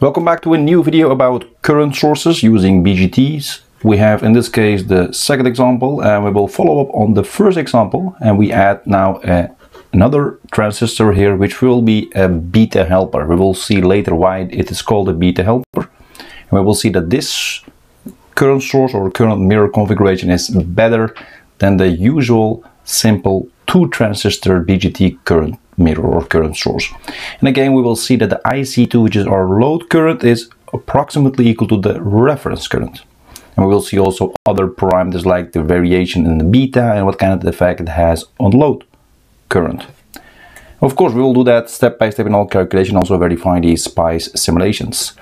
Welcome back to a new video about current sources using BJTs. We have in this case the second example and we will follow up on the first example and we add now a, another transistor here which will be a beta helper. We will see later why it is called a beta helper and we will see that this current source or current mirror configuration is better than the usual simple two transistor BJT current mirror or current source. And again, we will see that the IC2, which is our load current, is approximately equal to the reference current. And we will see also other parameters like the variation in the beta and what kind of effect it has on load current. Of course, we will do that step by step in all calculation, also verify these SPICE simulations.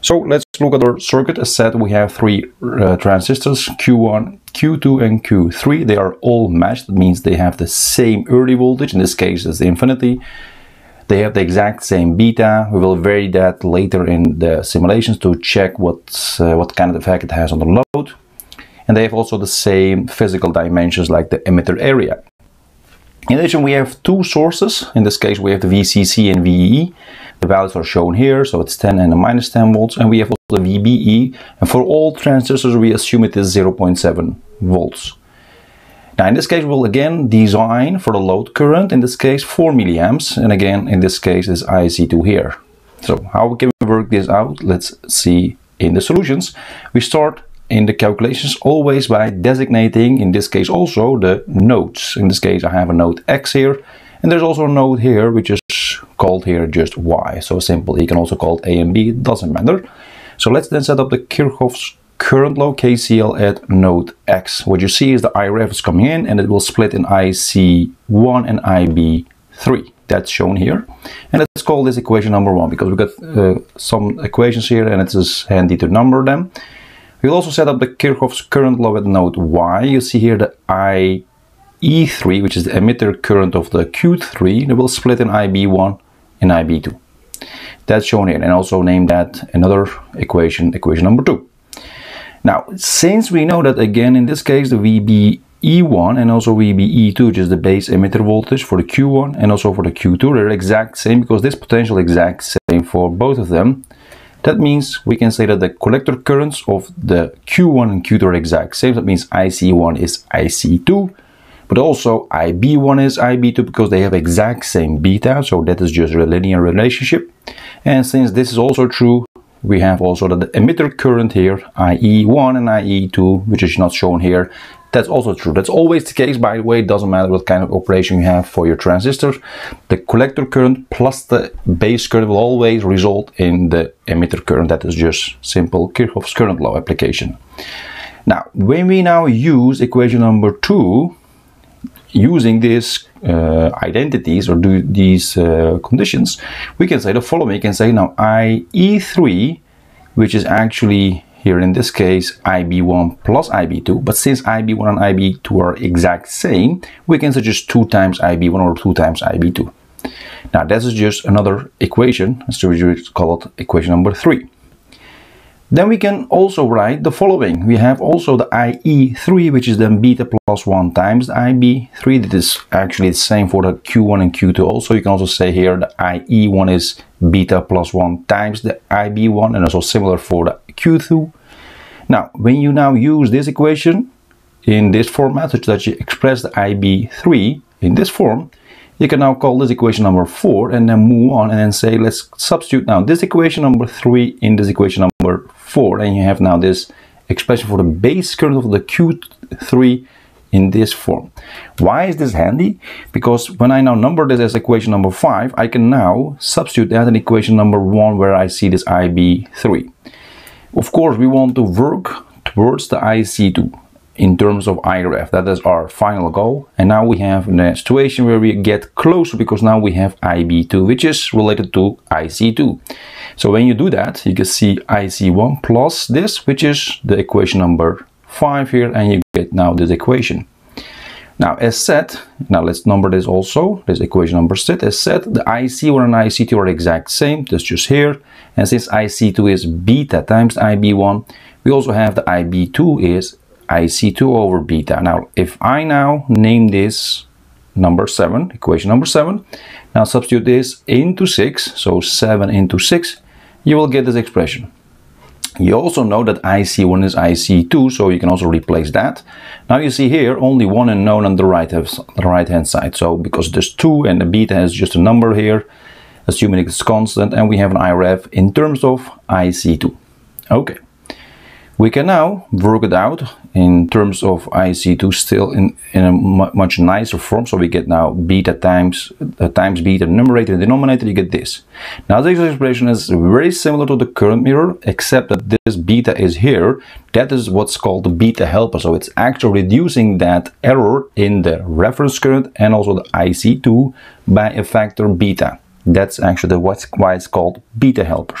So let's look at our circuit. As said, we have three uh, transistors, Q1, Q2 and Q3. They are all matched. That means they have the same early voltage, in this case it's infinity. They have the exact same beta. We will vary that later in the simulations to check what, uh, what kind of effect it has on the load. And they have also the same physical dimensions like the emitter area. In addition, we have two sources. In this case, we have the VCC and VEE. The values are shown here, so it's 10 and a minus 10 volts. And we have the VBE. And for all transistors, we assume it is 0.7 volts. Now, in this case, we'll again design for the load current, in this case 4 milliamps, and again, in this case, is IC2 here. So how can we work this out? Let's see in the solutions. We start in the calculations always by designating, in this case also, the nodes. In this case, I have a node X here, and there's also a node here, which is called here just Y. So simple, you can also call it A and B, it doesn't matter. So let's then set up the Kirchhoff's current law KCL at node X. What you see is the IREF is coming in and it will split in IC1 and IB3. That's shown here. And let's call this equation number one because we've got uh, some equations here and it is handy to number them. We'll also set up the Kirchhoff's current law at node Y. You see here the IE3, which is the emitter current of the Q3, that will split in IB1 and IB2. That's shown here and also name that another equation, equation number two. Now, since we know that again in this case the VBE1 and also VBE2, which is the base emitter voltage for the Q1 and also for the Q2, they're exact same because this potential exact same for both of them. That means we can say that the collector currents of the Q1 and Q2 are exact same. That means IC1 is IC2, but also IB1 is IB2 because they have exact same beta. So that is just a linear relationship. And since this is also true, we have also the emitter current here, IE1 and IE2, which is not shown here. That's also true. That's always the case, by the way. It doesn't matter what kind of operation you have for your transistor. The collector current plus the base current will always result in the emitter current. That is just simple Kirchhoff's current law application. Now, when we now use equation number two, using these uh, identities or do these uh, conditions, we can say the following. We can say now IE3, which is actually here in this case IB1 plus IB2, but since IB1 and IB2 are exact same, we can just 2 times IB1 or 2 times IB2. Now this is just another equation, so we call it equation number 3. Then we can also write the following. We have also the IE3, which is then beta plus 1 times the IB3. That is actually the same for the Q1 and Q2 also. You can also say here the IE1 is beta plus 1 times the IB1 and also similar for the Q2. Now, when you now use this equation in this format, such that you express the IB3 in this form, you can now call this equation number 4 and then move on and then say let's substitute now this equation number 3 in this equation number 4 and you have now this expression for the base current of the Q3 in this form. Why is this handy? Because when I now number this as equation number 5, I can now substitute that in equation number 1 where I see this IB3. Of course, we want to work towards the IC2 in terms of IREF. That is our final goal. And now we have a situation where we get closer because now we have IB2, which is related to IC2. So when you do that, you can see IC1 plus this, which is the equation number 5 here, and you get now this equation. Now, as said, now let's number this also, this equation number set, as said, the IC1 and IC2 are exact same, that's just here, and since IC2 is beta times IB1, we also have the IB2 is IC2 over beta. Now, if I now name this number 7, equation number 7, now substitute this into 6, so 7 into 6, you will get this expression. You also know that IC1 is IC2, so you can also replace that. Now you see here only one unknown on the right, the right hand side. So because there's two and the beta is just a number here, assuming it's constant, and we have an IREF in terms of IC2. Okay. We can now work it out in terms of IC2 still in, in a much nicer form. So we get now beta times uh, times beta numerator and denominator, you get this. Now this expression is very similar to the current mirror, except that this beta is here. That is what's called the beta helper. So it's actually reducing that error in the reference current and also the IC2 by a factor beta. That's actually what's why it's called beta helper.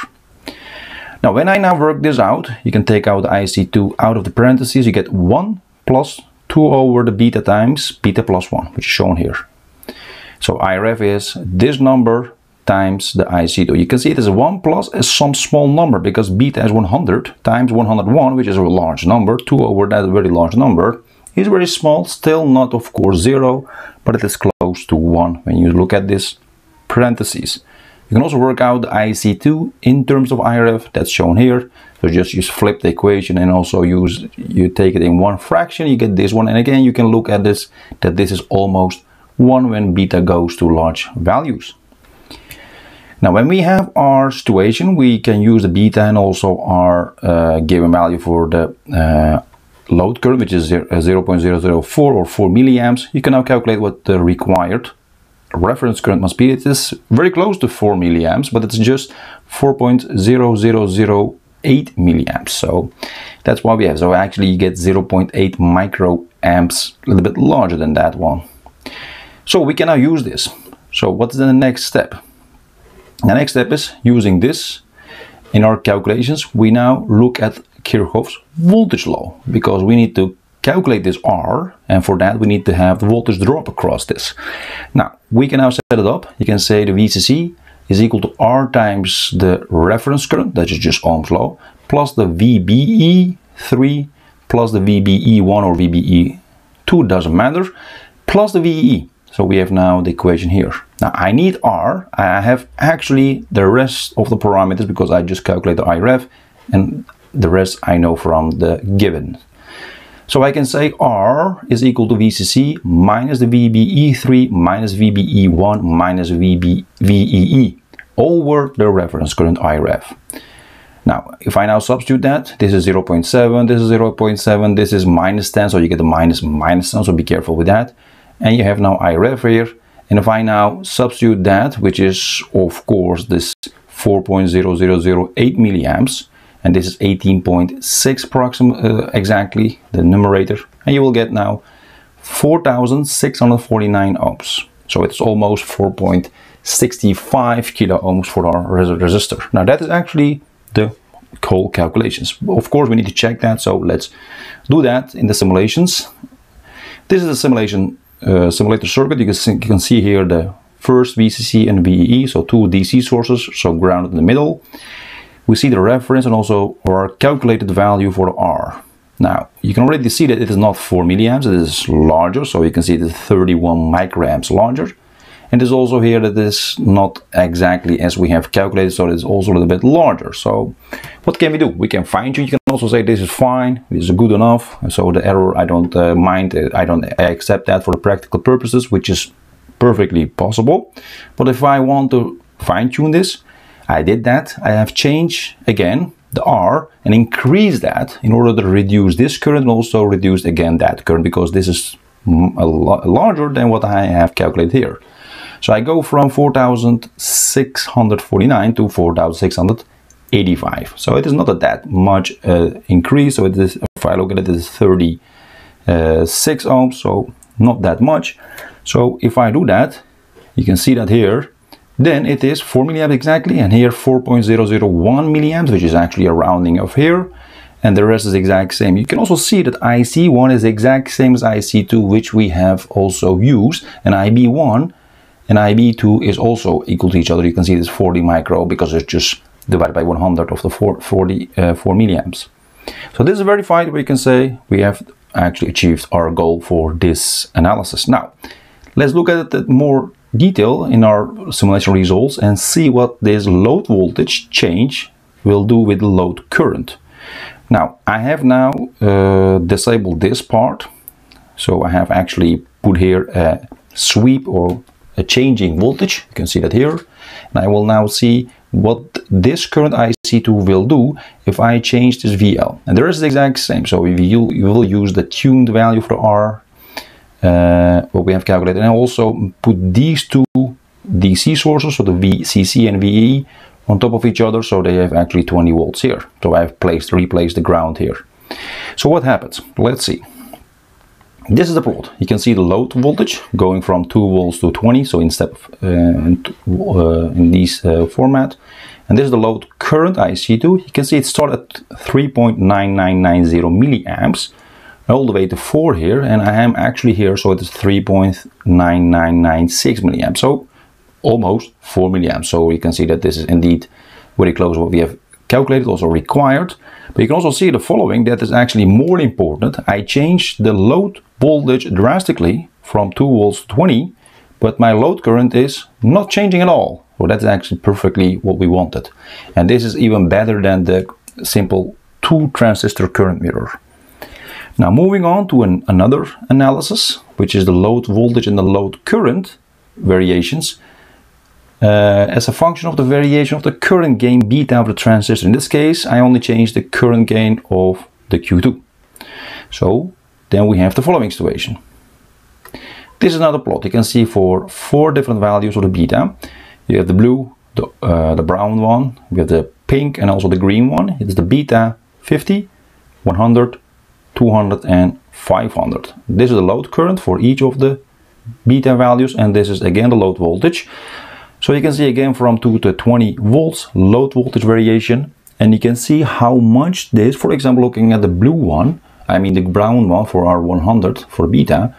Now when I now work this out, you can take out IC2 out of the parentheses, you get 1 plus 2 over the beta times beta plus 1, which is shown here. So IREF is this number times the IC2. You can see it is 1 plus some small number because beta is 100 times 101, which is a large number. 2 over that very large number is very small, still not of course 0, but it is close to 1 when you look at this parentheses. You can also work out IC2 in terms of IREF, that's shown here. So just use flip the equation and also use, you take it in one fraction, you get this one. And again, you can look at this, that this is almost 1 when beta goes to large values. Now, when we have our situation, we can use the beta and also our uh, given value for the uh, load current, which is 0 0.004 or 4 milliamps. You can now calculate what the required reference current must be. It is very close to 4 milliamps, but it's just 4.0008 milliamps. So that's why we have. So actually you get 0.8 microamps, a little bit larger than that one. So we can now use this. So what's the next step? The next step is using this in our calculations. We now look at Kirchhoff's voltage law because we need to calculate this R and for that we need to have the voltage drop across this. Now we can now set it up. You can say the VCC is equal to R times the reference current, that is just Ohm's law, plus the VBE3 plus the VBE1 or VBE2, doesn't matter, plus the VEE. So we have now the equation here. Now I need R, I have actually the rest of the parameters because I just calculate the IREF and the rest I know from the given. So I can say R is equal to VCC minus the VBE3 minus VBE1 minus VB, VEE over the reference current IREF. Now, if I now substitute that, this is 0.7, this is 0.7, this is minus 10, so you get the minus minus 10, so be careful with that. And you have now IREF here. And if I now substitute that, which is of course this 4.0008 milliamps, and this is 18.6 approximately uh, exactly the numerator. And you will get now 4649 ohms. So it's almost 4.65 kilo ohms for our resistor. Now that is actually the whole calculations. Of course we need to check that so let's do that in the simulations. This is a simulation uh, simulator circuit. You can, see, you can see here the first VCC and VEE so two DC sources so grounded in the middle we see the reference and also our calculated value for R. Now, you can already see that it is not 4 milliamps, it is larger, so you can see it is 31 microamps larger. And it is also here that is not exactly as we have calculated, so it's also a little bit larger. So what can we do? We can fine tune. You can also say this is fine, this is good enough. So the error, I don't uh, mind, I don't I accept that for the practical purposes, which is perfectly possible. But if I want to fine tune this, I did that. I have changed again the R and increase that in order to reduce this current and also reduce again that current because this is a lot larger than what I have calculated here. So I go from 4649 to 4685. So it is not that much uh, increase. So it is, if I look at it, it is 36 ohms, so not that much. So if I do that, you can see that here then it is 4 milliamps exactly, and here 4.001 milliamps, which is actually a rounding of here, and the rest is exact same. You can also see that IC1 is exact same as IC2, which we have also used, and IB1 and IB2 is also equal to each other. You can see it's 40 micro because it's just divided by 100 of the 4, 40, uh, 4 milliamps. So this is verified, we can say we have actually achieved our goal for this analysis. Now, let's look at it more detail in our simulation results and see what this load voltage change will do with the load current. Now, I have now uh, disabled this part. So I have actually put here a sweep or a changing voltage. You can see that here. And I will now see what this current IC2 will do if I change this VL. And there is the exact same. So you, you will use the tuned value for R, uh, what we have calculated, and also put these two DC sources, so the VCC and VE, on top of each other, so they have actually 20 volts here. So I've placed, replaced the ground here. So what happens? Let's see. This is the plot. You can see the load voltage going from 2 volts to 20, so instead of uh, in, uh, in this uh, format. And this is the load current IC2. You can see it started at 3.9990 milliamps all the way to 4 here, and I am actually here, so it is 3.9996 milliamps. So almost 4 milliamps. So you can see that this is indeed very close to what we have calculated, also required. But you can also see the following, that is actually more important. I changed the load voltage drastically from 2 volts to 20, but my load current is not changing at all. So that's actually perfectly what we wanted. And this is even better than the simple two transistor current mirror. Now moving on to an, another analysis, which is the load voltage and the load current variations uh, as a function of the variation of the current gain beta of the transistor. In this case, I only change the current gain of the Q2. So then we have the following situation. This is another plot. You can see for four different values of the beta. You have the blue, the, uh, the brown one, we have the pink and also the green one. It's the beta 50, 100, 200 and 500. This is the load current for each of the beta values and this is again the load voltage. So you can see again from 2 to 20 volts load voltage variation and you can see how much this, for example looking at the blue one, I mean the brown one for our 100 for beta,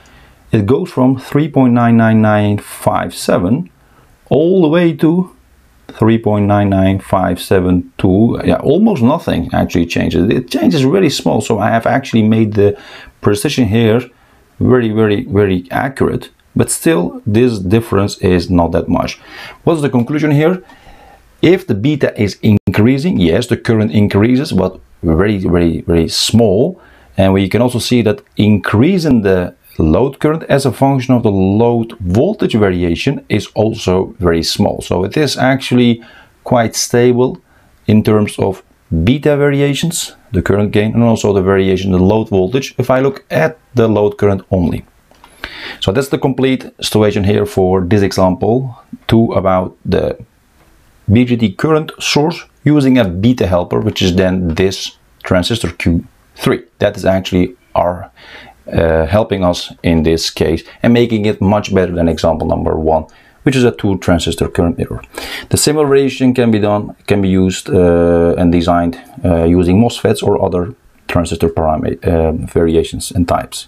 it goes from 3.99957 all the way to 3.99572 yeah almost nothing actually changes. It changes really small so i have actually made the precision here very very very accurate but still this difference is not that much. What's the conclusion here? If the beta is increasing yes the current increases but very very very small and we can also see that increasing the load current as a function of the load voltage variation is also very small. So it is actually quite stable in terms of beta variations, the current gain, and also the variation in the load voltage if I look at the load current only. So that's the complete situation here for this example, two about the BJT current source using a beta helper, which is then this transistor Q3. That is actually our uh, helping us in this case and making it much better than example number one which is a two transistor current mirror. The similar can be done, can be used uh, and designed uh, using MOSFETs or other transistor parameter uh, variations and types.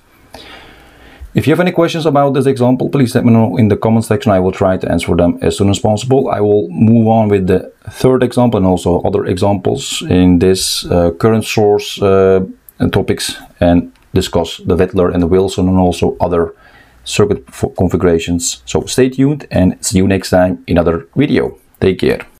If you have any questions about this example, please let me know in the comment section. I will try to answer them as soon as possible. I will move on with the third example and also other examples in this uh, current source uh, topics and discuss the Widlar and the Wilson and also other circuit configurations. So stay tuned and see you next time in another video. Take care.